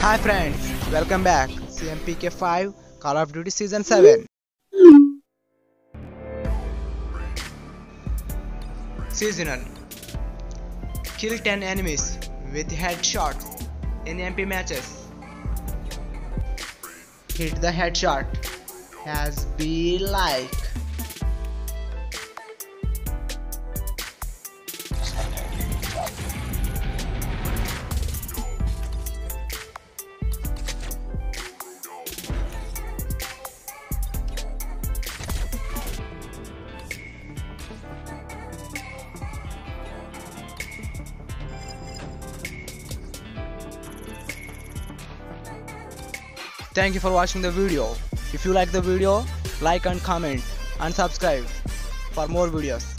Hi friends, welcome back. CMPK5 Call of Duty Season 7. Seasonal Kill 10 enemies with headshots in MP matches. Hit the headshot has be like Thank you for watching the video. If you like the video, like and comment and subscribe for more videos.